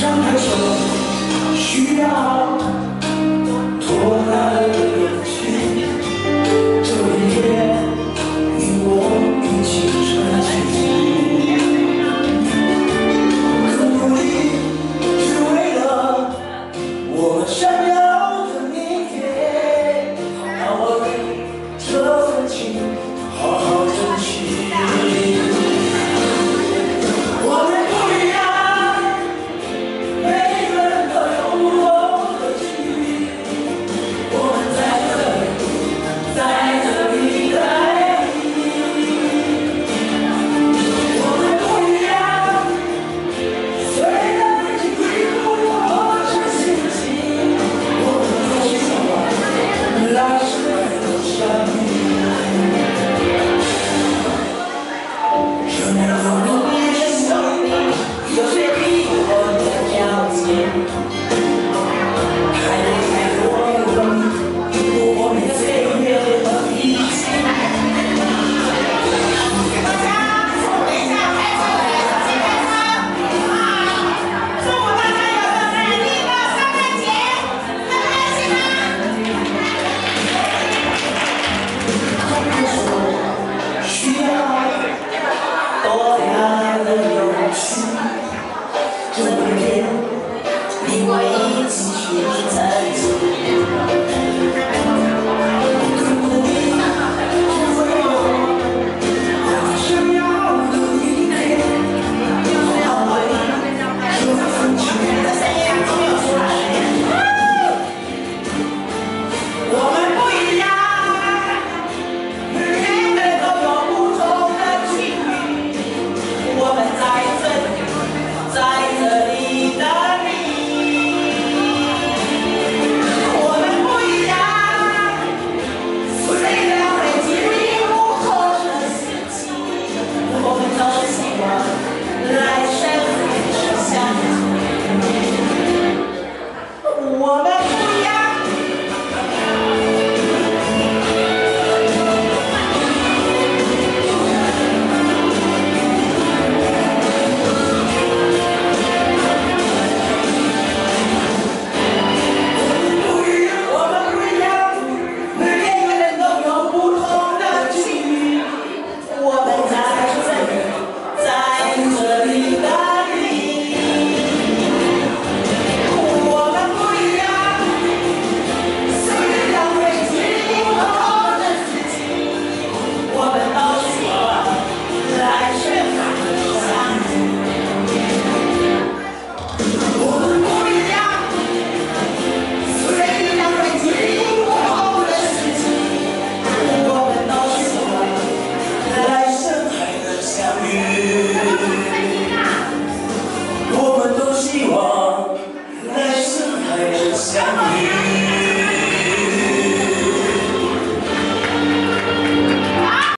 张开手，需要。大家，从底下抬上来，进台上来。祝福大家有一个美丽的圣诞节，开心吗？不需要多大的。need